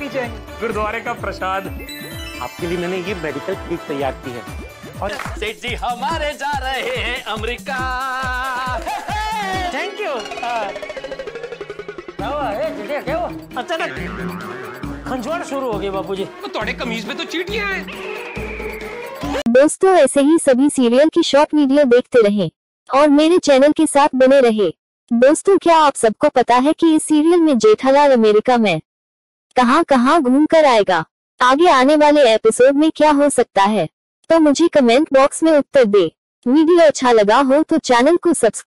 P जाएँगे। गुरुद्वारे का प्रसाद। आपके लिए मैंने ये मेडिकल किट तैयार की है। और सेठ जी हमारे जा रहे हैं अमेरिका। थैंक यू क्या हुआ? अचानक खंजवाड़ शुरू हो गई बापूजी तो थोड़े कमीज में तो चीटियाँ हैं। दोस्तों ऐसे ही सभी सीरियल की शॉर्ट वीडियो देखते रहें और मेरे चैनल के साथ बने रहे। दोस्तों क्या आप सबको पता है कि इस सीरियल में जेठालाल अमेरिका में कहाँ कहाँ घूम कर आएगा? आगे आने वाले एपिसोड में क्या हो सकता है? तो मुझे कमेंट बॉक्स में उत्तर दे। वीडियो अच्छा लगा हो तो चैनल को सब्सक्राइब